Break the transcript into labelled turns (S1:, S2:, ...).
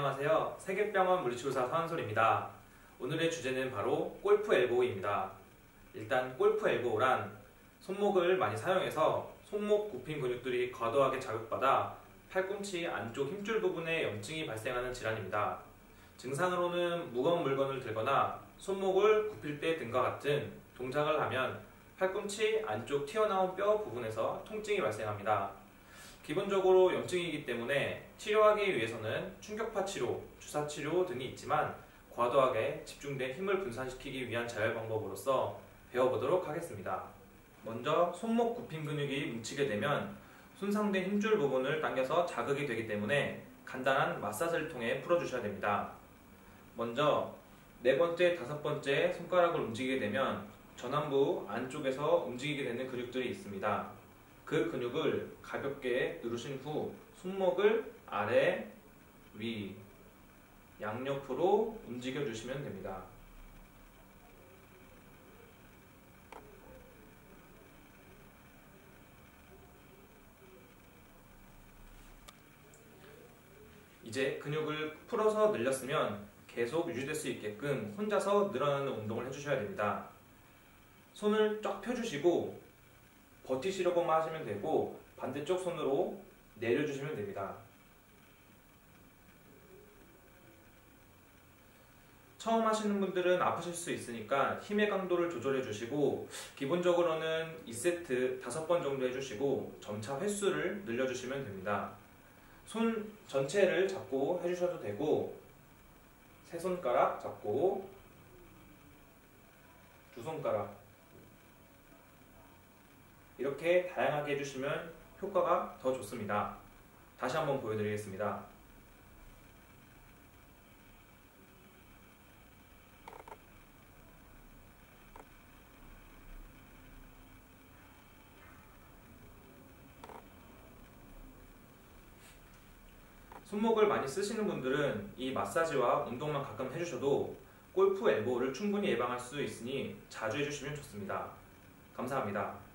S1: 안녕하세요. 세계병원 물리치료사 서한솔입니다. 오늘의 주제는 바로 골프 엘보우입니다. 일단 골프 엘보우란 손목을 많이 사용해서 손목 굽힌 근육들이 과도하게 자극받아 팔꿈치 안쪽 힘줄 부분에 염증이 발생하는 질환입니다. 증상으로는 무거운 물건을 들거나 손목을 굽힐 때 등과 같은 동작을 하면 팔꿈치 안쪽 튀어나온 뼈 부분에서 통증이 발생합니다. 기본적으로 염증이기 때문에 치료하기 위해서는 충격파 치료, 주사 치료 등이 있지만 과도하게 집중된 힘을 분산시키기 위한 자열 방법으로서 배워보도록 하겠습니다. 먼저 손목 굽힌 근육이 뭉치게 되면 손상된 힘줄 부분을 당겨서 자극이 되기 때문에 간단한 마사지를 통해 풀어주셔야 됩니다. 먼저 네 번째, 다섯 번째 손가락을 움직이게 되면 전완부 안쪽에서 움직이게 되는 근육들이 있습니다. 그 근육을 가볍게 누르신 후 손목을 아래, 위, 양옆으로 움직여 주시면 됩니다. 이제 근육을 풀어서 늘렸으면 계속 유지될 수 있게끔 혼자서 늘어나는 운동을 해주셔야 됩니다. 손을 쫙 펴주시고 버티시려고만 하시면 되고 반대쪽 손으로 내려주시면 됩니다. 처음 하시는 분들은 아프실 수 있으니까 힘의 강도를 조절해 주시고 기본적으로는 2세트 5번 정도 해주시고 점차 횟수를 늘려주시면 됩니다. 손 전체를 잡고 해주셔도 되고 세 손가락 잡고 두 손가락 이렇게 다양하게 해주시면 효과가 더 좋습니다. 다시 한번 보여드리겠습니다. 손목을 많이 쓰시는 분들은 이 마사지와 운동만 가끔 해주셔도 골프 엘보를 충분히 예방할 수 있으니 자주 해주시면 좋습니다. 감사합니다.